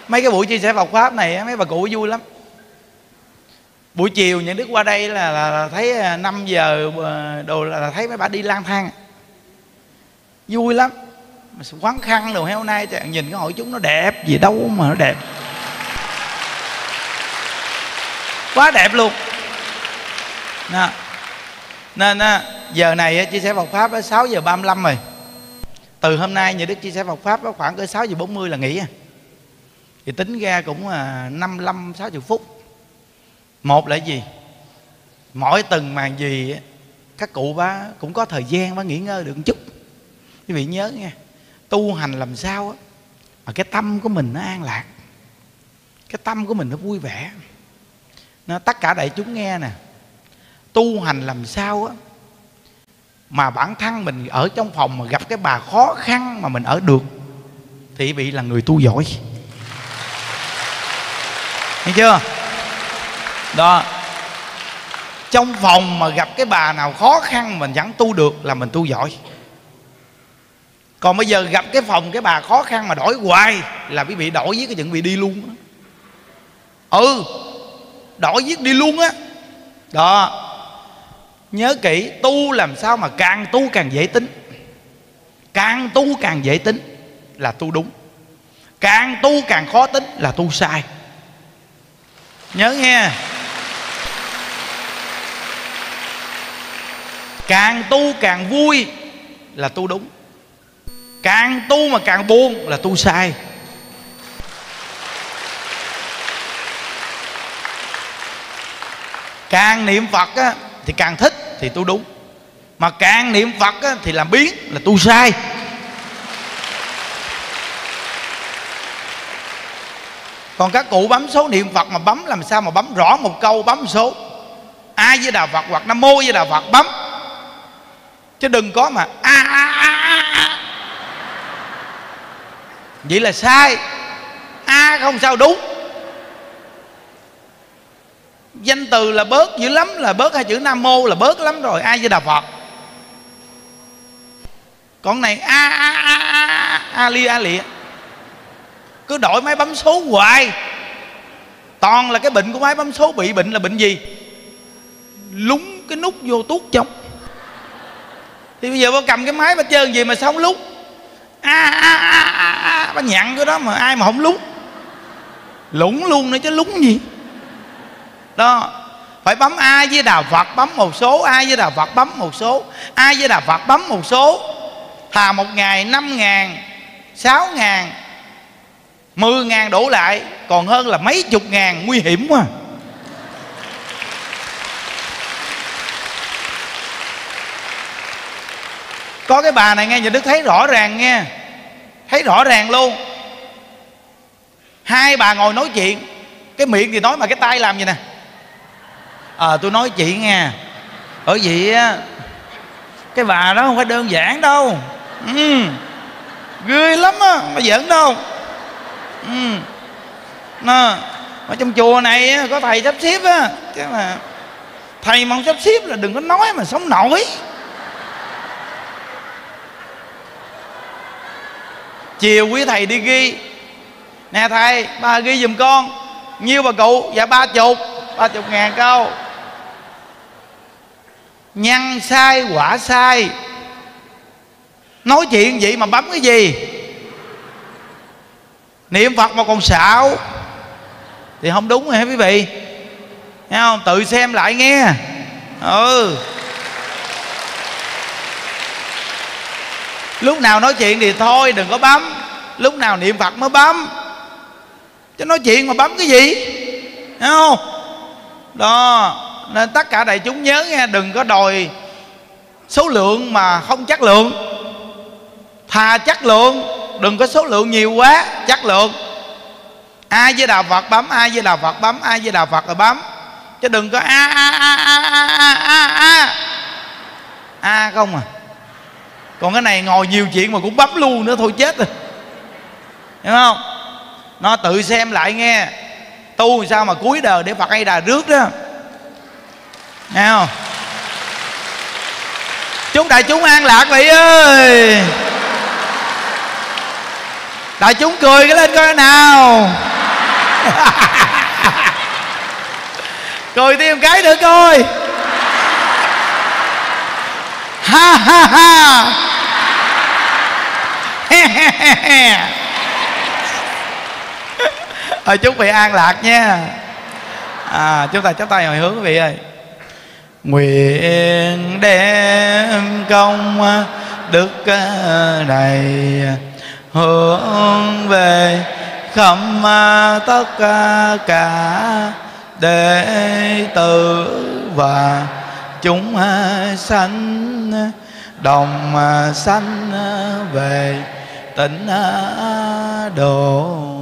Mấy cái buổi chia sẻ Phật pháp này mấy bà cụ vui lắm. Buổi chiều những đức qua đây là, là, là thấy à, 5 giờ à, đồ là, là thấy mấy bà đi lang thang. Vui lắm. Quán khăn đồ hôm nay chẳng nhìn cái hội chúng nó đẹp gì đâu mà nó đẹp. Quá đẹp luôn. Đó. nên à, giờ này chia sẻ Phật pháp 6 giờ 35 rồi từ hôm nay nhà Đức chia sẻ Phật pháp khoảng cỡ sáu giờ 40 là nghỉ à. thì tính ra cũng là 55 60 phút. Một là gì? Mỗi từng màn gì các cụ bá cũng có thời gian bá nghỉ ngơi được một chút. Quý vị nhớ nghe, tu hành làm sao á, mà cái tâm của mình nó an lạc, cái tâm của mình nó vui vẻ. Nó, tất cả đại chúng nghe nè, tu hành làm sao á mà bản thân mình ở trong phòng mà gặp cái bà khó khăn mà mình ở được, thì vị là người tu giỏi. Nghe chưa? Đó. Trong phòng mà gặp cái bà nào khó khăn mình vẫn tu được là mình tu giỏi. Còn bây giờ gặp cái phòng cái bà khó khăn mà đổi hoài là quý vị đổi với cái chuyện bị đi luôn đó. ừ đổi giết đi luôn á. Đó nhớ kỹ tu làm sao mà càng tu càng dễ tính. Càng tu càng dễ tính là tu đúng. Càng tu càng khó tính là tu sai. Nhớ nghe. Càng tu càng vui là tu đúng. Càng tu mà càng buồn là tu sai. Càng niệm phật á, thì càng thích thì tu đúng. Mà càng niệm phật á, thì làm biến là tu sai. Còn các cụ bấm số niệm phật mà bấm làm sao mà bấm rõ một câu bấm số? Ai với đà phật hoặc nam mô với đà phật bấm. Chứ đừng có mà a a a a. Vậy là sai. A không sao đúng danh từ là bớt dữ lắm là bớt hai chữ nam mô là bớt lắm rồi ai với đà phật còn này a a a a a li a lịa cứ đổi máy bấm số hoài toàn là cái bệnh của máy bấm số bị bệnh là bệnh gì lúng cái nút vô tuốt trong thì bây giờ bà cầm cái máy bà chơi gì mà sao không lúng a a a a a bà nhặn cái đó mà ai mà không lúng lủng luôn nữa chứ lúng gì đó. Phải bấm ai với đà phật, bấm một số. Ai với đà phật, bấm một số. Ai với đà phật, bấm một số. Thà một ngày năm ngàn, sáu ngàn, mười ngàn đổ lại, còn hơn là mấy chục ngàn. Nguy hiểm quá. Có cái bà này nghe nhà đức thấy rõ ràng nghe. Thấy rõ ràng luôn. Hai bà ngồi nói chuyện. Cái miệng thì nói mà cái tay làm gì nè? Ờ à, tôi nói chị nghe. Ở vậy á cái bà đó không phải đơn giản đâu. Ừ. ghê lắm á mà giỡn đâu. Ừ. Nó, ở trong chùa này có thầy sắp xếp á chứ mà thầy mà không sắp xếp là đừng có nói mà sống nổi. Chiều quý thầy đi ghi. Nè thầy ba ghi giùm con. Nhiêu bà cụ? Dạ ba chục ba chục ngàn câu. Nhân sai, quả sai. Nói chuyện vậy mà bấm cái gì? Niệm phật mà còn xạo. Thì không đúng rồi hả quý vị? Thấy không? Tự xem lại nghe. Ừ. Lúc nào nói chuyện thì thôi, đừng có bấm. Lúc nào niệm phật mới bấm. Chứ nói chuyện mà bấm cái gì? Thấy không? Đó, nên tất cả đại chúng nhớ nghe, đừng có đòi số lượng mà không chất lượng. Thà chất lượng, đừng có số lượng nhiều quá, chất lượng. Ai với đạo phật bấm, ai với đạo phật bấm, ai với đạo phật rồi bấm. Chứ đừng có a a a a a a a. A không à. Còn cái này ngồi nhiều chuyện mà cũng bấm luôn nữa, thôi chết rồi. Hiểu không? Nó tự xem lại nghe tu sao mà cuối đời để phật hay đà rước đó? Nghe không? Chúng đại chúng an lạc vậy ơi. Đại chúng cười cái lên coi nào. Cười thêm cái nữa coi. Ha ha ha. Thôi chúc vị an lạc nha. À, Chúng ta chắp tay hồi hướng quý vị ơi. Nguyện đem công đức à, này Hướng về khắp à, tất à, cả đệ tử và chúng sanh đồng sanh về tịnh độ.